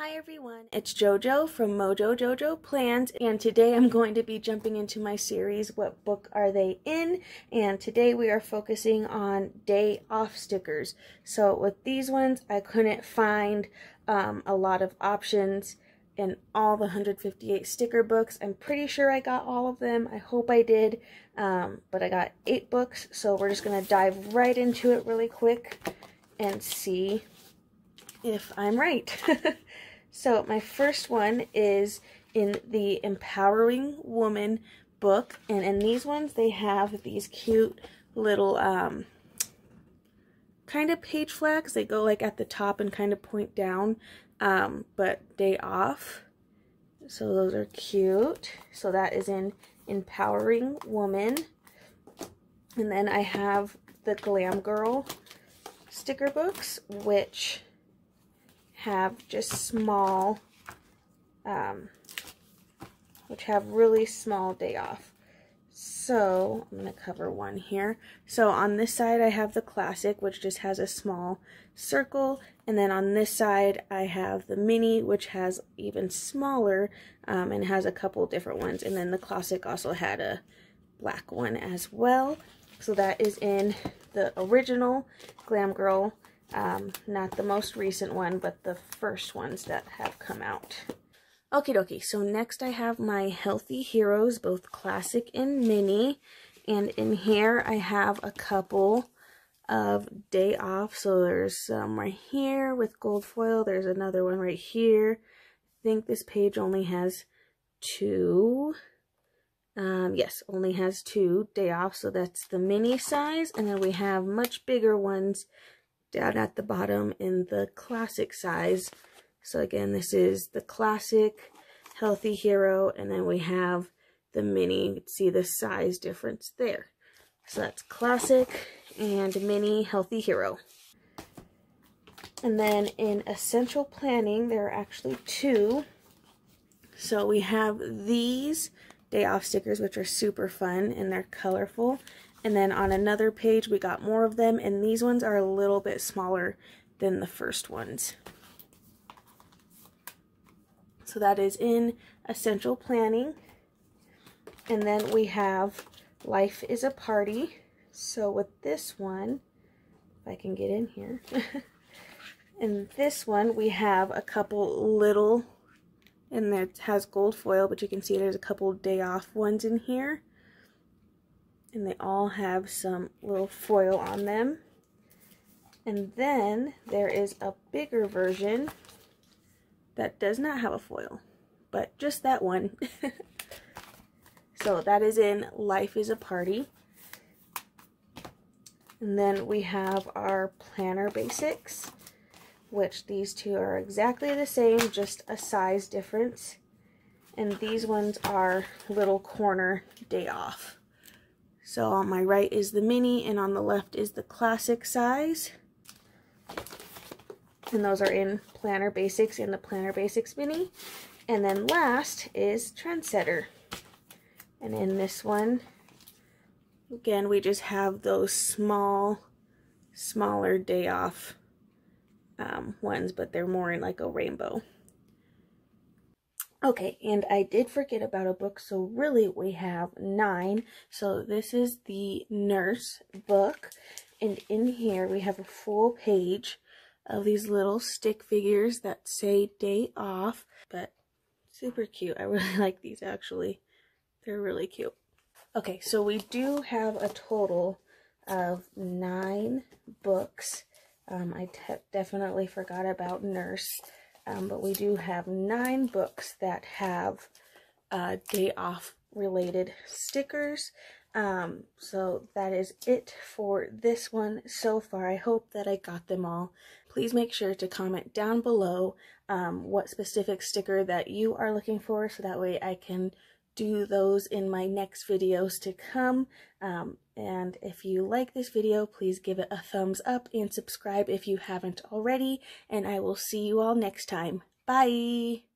Hi everyone, it's JoJo from Mojo JoJo Plans and today I'm going to be jumping into my series What Book Are They In? and today we are focusing on day off stickers. So with these ones I couldn't find um, a lot of options in all the 158 sticker books. I'm pretty sure I got all of them. I hope I did, um, but I got eight books so we're just going to dive right into it really quick and see if I'm right. So my first one is in the Empowering Woman book. And in these ones, they have these cute little um, kind of page flags. They go like at the top and kind of point down, um, but day off. So those are cute. So that is in Empowering Woman. And then I have the Glam Girl sticker books, which have just small, um, which have really small day off. So I'm going to cover one here. So on this side I have the classic, which just has a small circle. And then on this side I have the mini, which has even smaller um, and has a couple different ones. And then the classic also had a black one as well. So that is in the original Glam Girl um, not the most recent one, but the first ones that have come out. Okie dokie, so next I have my Healthy Heroes, both classic and mini. And in here I have a couple of day off. So there's some right here with gold foil. There's another one right here. I think this page only has two. Um, yes, only has two day off. So that's the mini size. And then we have much bigger ones down at the bottom in the classic size. So again, this is the classic Healthy Hero, and then we have the mini. see the size difference there. So that's classic and mini Healthy Hero. And then in Essential Planning, there are actually two. So we have these day off stickers, which are super fun and they're colorful. And then on another page, we got more of them, and these ones are a little bit smaller than the first ones. So that is in Essential Planning. And then we have Life is a Party. So with this one, if I can get in here. in this one, we have a couple little, and it has gold foil, but you can see there's a couple day off ones in here and they all have some little foil on them. And then there is a bigger version that does not have a foil, but just that one. so that is in Life is a Party. And then we have our planner basics, which these two are exactly the same, just a size difference. And these ones are little corner day off. So on my right is the mini and on the left is the classic size. And those are in Planner Basics and the Planner Basics mini. And then last is Trendsetter. And in this one, again, we just have those small, smaller day off um, ones, but they're more in like a rainbow. Okay, and I did forget about a book, so really we have nine. So this is the nurse book, and in here we have a full page of these little stick figures that say day off, but super cute. I really like these actually. They're really cute. Okay, so we do have a total of nine books. Um, I definitely forgot about Nurse. Um, but we do have nine books that have uh, day off related stickers. Um, so that is it for this one so far. I hope that I got them all. Please make sure to comment down below um, what specific sticker that you are looking for so that way I can do those in my next videos to come. Um, and if you like this video, please give it a thumbs up and subscribe if you haven't already. And I will see you all next time. Bye!